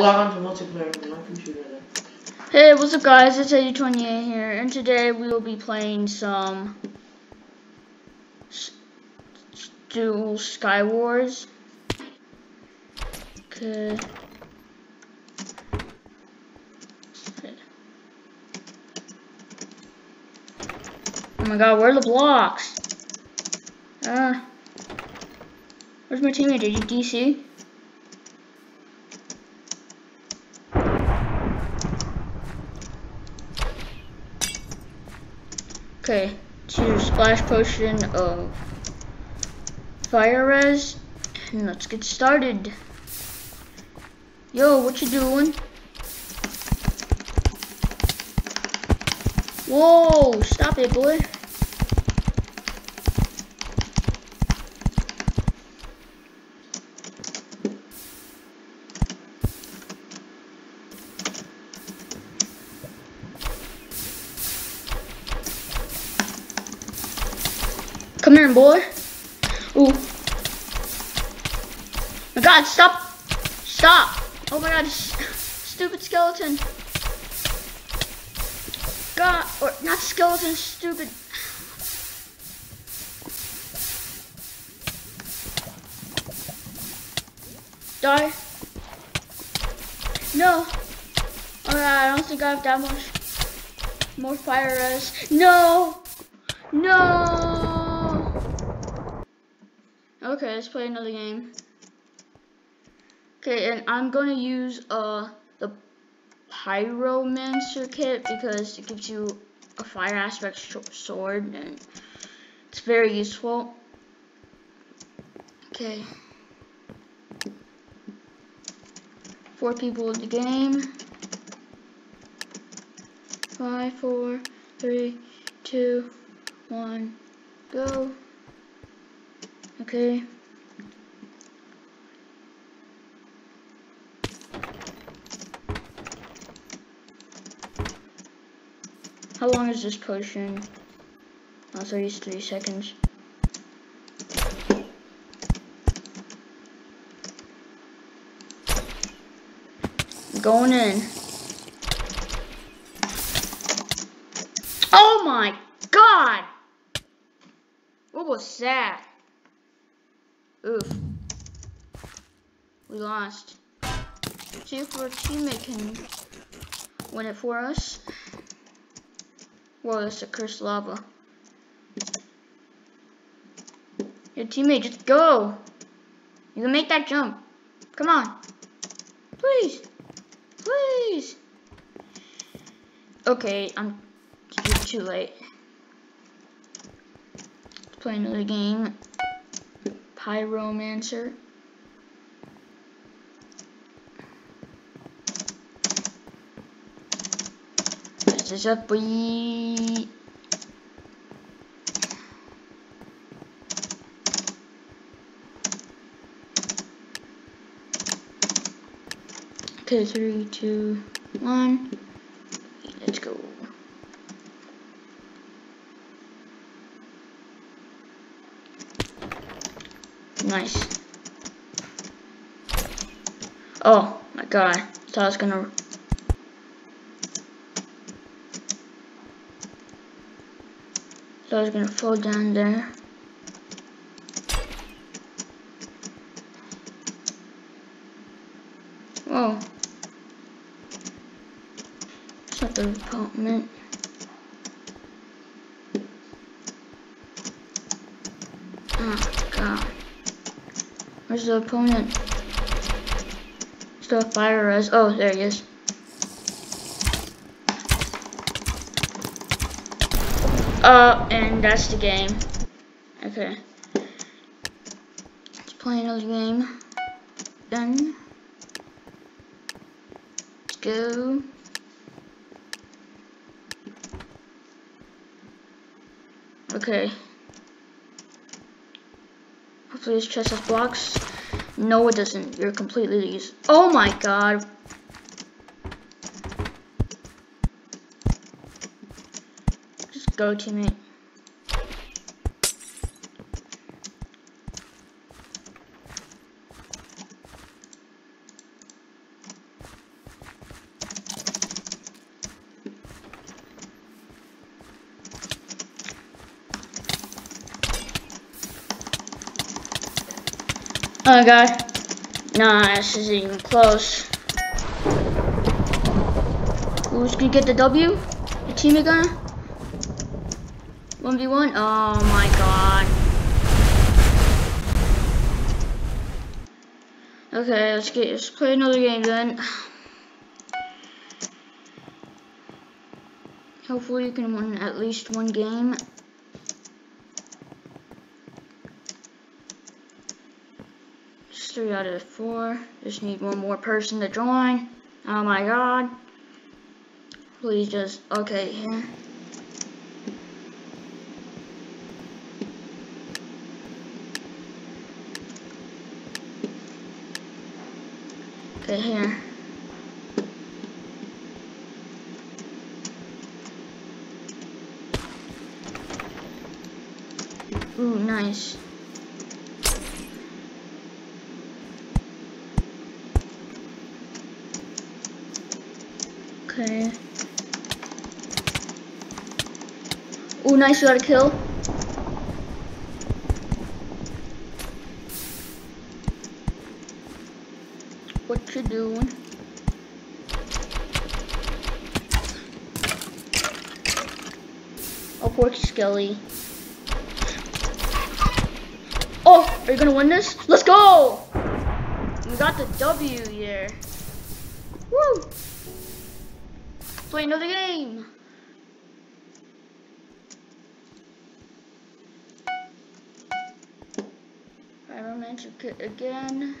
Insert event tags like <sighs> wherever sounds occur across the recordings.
Hey, what's up guys, it's EDY28 here, and today we will be playing some Dual Sky Wars. Okay. Oh my god, where are the blocks? Uh, where's my teammate? Did you DC? Okay, choose splash potion of fire res, and let's get started. Yo, what you doing? Whoa, stop it, boy. Come here, boy. Ooh. My god, stop. Stop. Oh my god, stupid skeleton. God, or not skeleton, stupid. Die. No. Oh Alright, I don't think I have that much more fire res. No. No. Okay, let's play another game. Okay, and I'm to use uh, the Pyromancer kit because it gives you a fire aspect sword and it's very useful. Okay. Four people in the game. Five, four, three, two, one, go. Okay. How long is this potion? Oh, 33 seconds. Going in. Oh my god! What was that? Oof. We lost. See if our teammate can win it for us. Whoa, that's a cursed lava. Your teammate, just go. You can make that jump. Come on. Please. Please. Okay, I'm too late. Let's play another game. Pyromancer. This is a free. Okay, three, two, one. Let's go. Nice. Oh my god. Thought I was gonna Thought I was gonna fall down there. Oh. It's not the apartment. Oh god. Where's the opponent? Still fire res. Oh, there he is. Uh, and that's the game. Okay. Let's play another game. Done. Let's go. Okay. This chest has blocks. No, it doesn't. You're completely useless. Oh my god. Just go, teammate. Oh my god. Nah, this isn't even close. Who's gonna get the W? The teammate gonna? 1v1? Oh my god. Okay, let's get let's play another game then. <sighs> Hopefully you can win at least one game. Three out of four. Just need one more person to join. Oh my god. Please just okay here. Okay, here. Ooh, nice. Okay. Ooh, nice, you got a kill. What you doing? Oh, poor Skelly. Oh, are you gonna win this? Let's go! We got the W here. Play another game. Pyromancer kit again.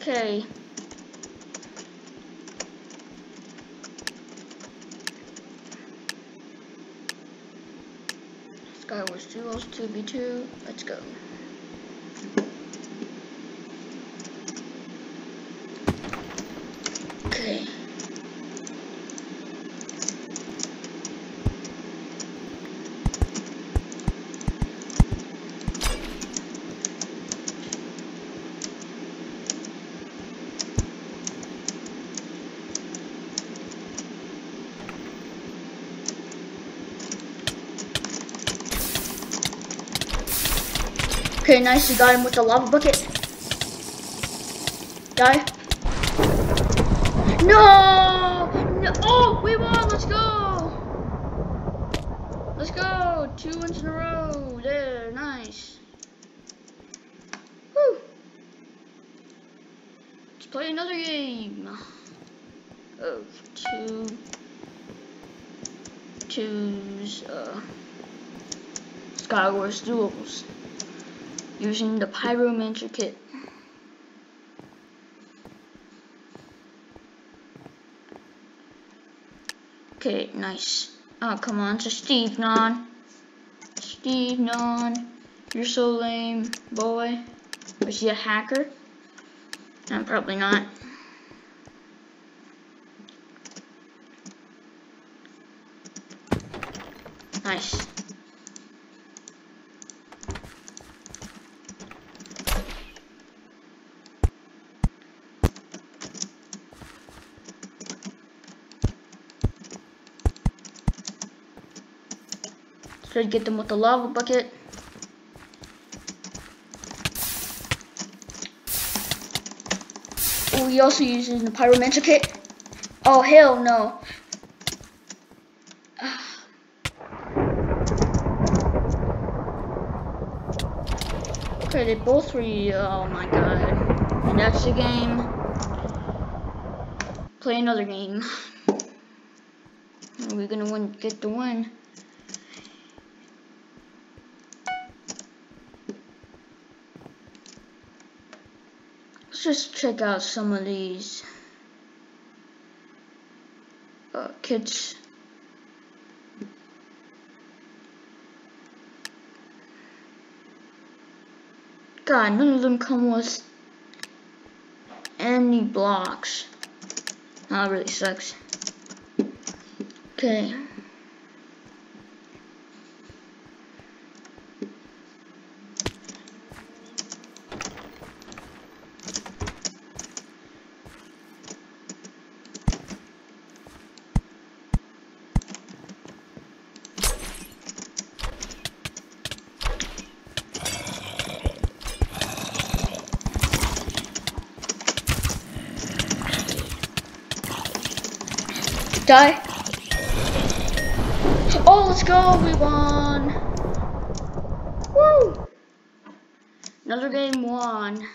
Okay. Skywars Duels 2v2. Let's go. Okay. Okay, nice. You got him with the lava bucket. Die. No! no! Oh, we won! Let's go! Let's go! Two wins in a row. There, nice. Woo! Let's play another game. Of two. Two's, uh, Skywars Duels using the Pyromancer kit. Okay, nice. Oh, come on, it's Steve Non. Steve Non. You're so lame, boy. Was he a hacker? No, probably not. Nice. Try to get them with the lava bucket. Oh, we also using the pyromancer kit. Oh hell no. <sighs> Okay, they both re. Oh my god. And that's the game. Play another game. Are we gonna win? Get the win? Just check out some of these uh, kits. God, none of them come with any blocks. That really sucks. Okay. Die. Oh, let's go. We won. Woo. Another game won.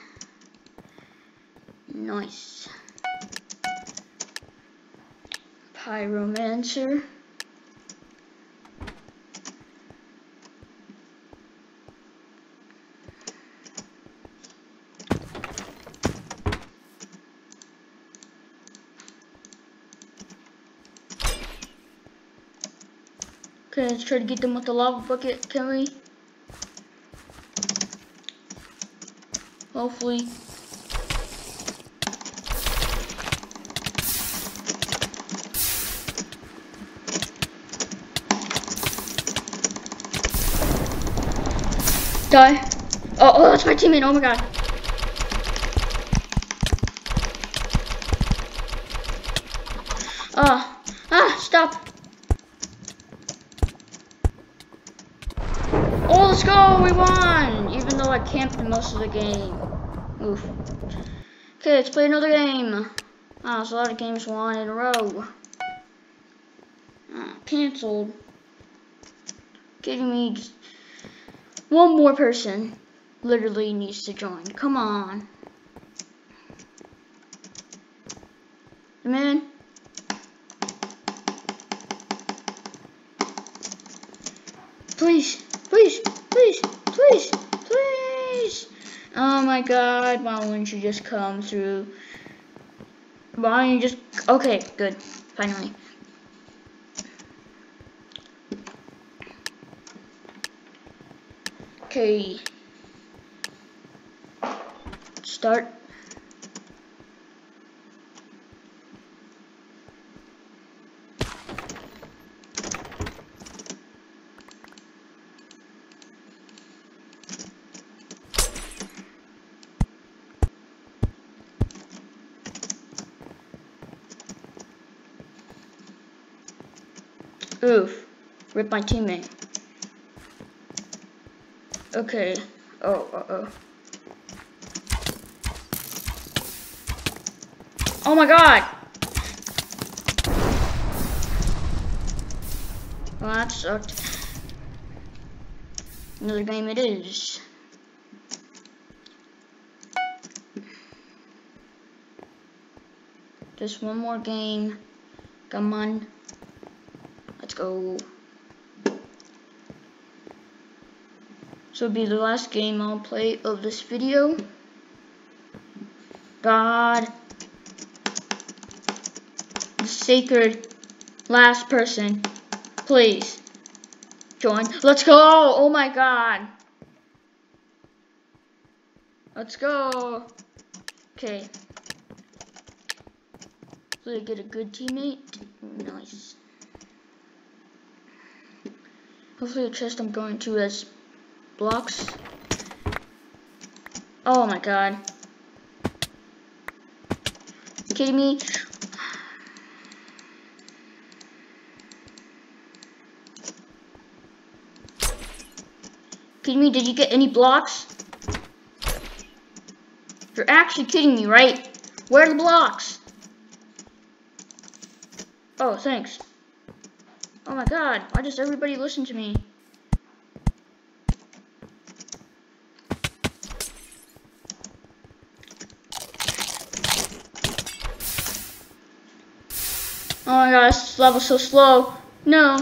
Nice. Pyromancer. Okay, let's try to get them with the lava bucket, can we? Hopefully. Die. Oh, oh, that's my teammate. Oh my god. Ah, ah, stop. Oh, let's go. We won. Even I most of the game. Oof. Okay, let's play another game. Ah, so a lot of games won in a row. Ah, canceled. Kidding me. Just one more person literally needs to join. Come on. Man. Please, please, please, please, Oh my god, why wouldn't you just come through? Why don't you just, okay, good, finally. Okay. Start. Oof. Rip my teammate. Okay. Oh, uh oh. Oh my god! Well, that sucked. Another game it is. Just one more game. Come on. Go. So be the last game I'll play of this video. God. The sacred last person. Please. Join. Let's go. Oh my god. Let's go. Okay. Hopefully I get a good teammate. Nice. Hopefully the chest I'm going to is blocks. Oh my god. You kidding me? Kidding me? Did you get any blocks? You're actually kidding me, right? Where are the blocks? Oh, thanks. Oh my god, why does everybody listen to me? Oh my gosh, this level's so slow. No.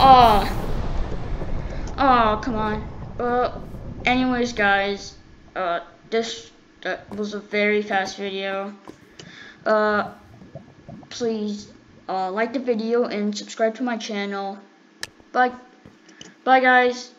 Oh. Oh, come on. Uh, anyways, guys, uh, this uh, was a very fast video. Uh, please, uh, like the video and subscribe to my channel. Bye. Bye, guys.